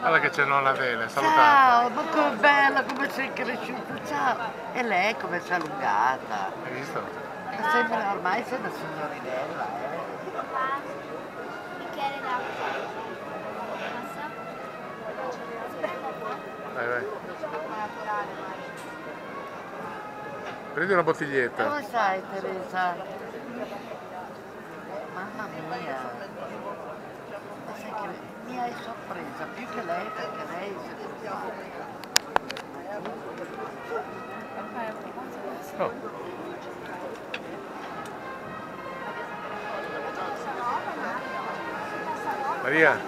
Guarda che c'è nonna Vele, salutate. Ciao, ma come bella, come sei cresciuta, ciao. E lei come si è allungata. Hai visto? Ma sembra, ormai sei una signorinella, eh. Prendi una bottiglietta. Come stai Teresa? Mamma mia. Ma sai che mi hai sorpresa più che lei perché lei Oh. Maria,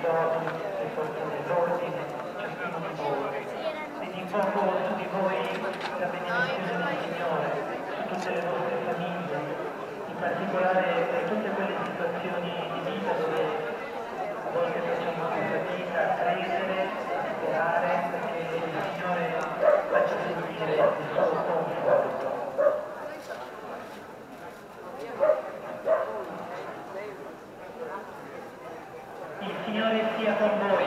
sacerdoti, le forze dell'ordine, ciascuno di voi. Ed invoco di voi la benedizione del Signore, su tutte le vostre famiglie, in particolare per tutte quelle situazioni di vita dove a volte facciamo più fatica a credere, a sperare, perché il Signore faccia sentire il suo conforto. Il Signore sia con voi.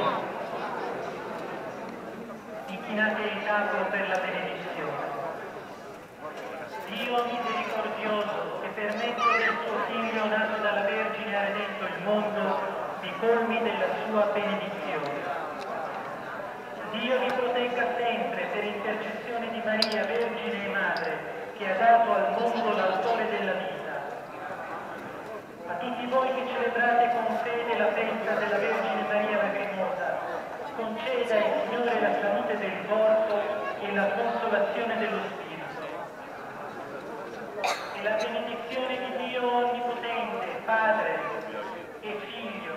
Inchinate il capo per la benedizione. Dio misericordioso, che per mezzo del suo Figlio nato dalla Vergine ha redento il mondo, vi colmi della sua benedizione. Dio vi protegga sempre per intercessione di Maria, Vergine e Madre, che ha dato al mondo l'autore della vita. A tutti voi che celebrate con fede la festa della Vergine Maria Lacrimosa, conceda il Signore la salute del corpo e la consolazione dello spirito. E la benedizione di Dio Onnipotente, Padre e Figlio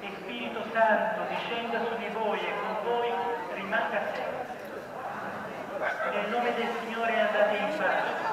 e Spirito Santo discenda su di voi e con voi rimanga fermo. Nel nome del Signore andate in pace.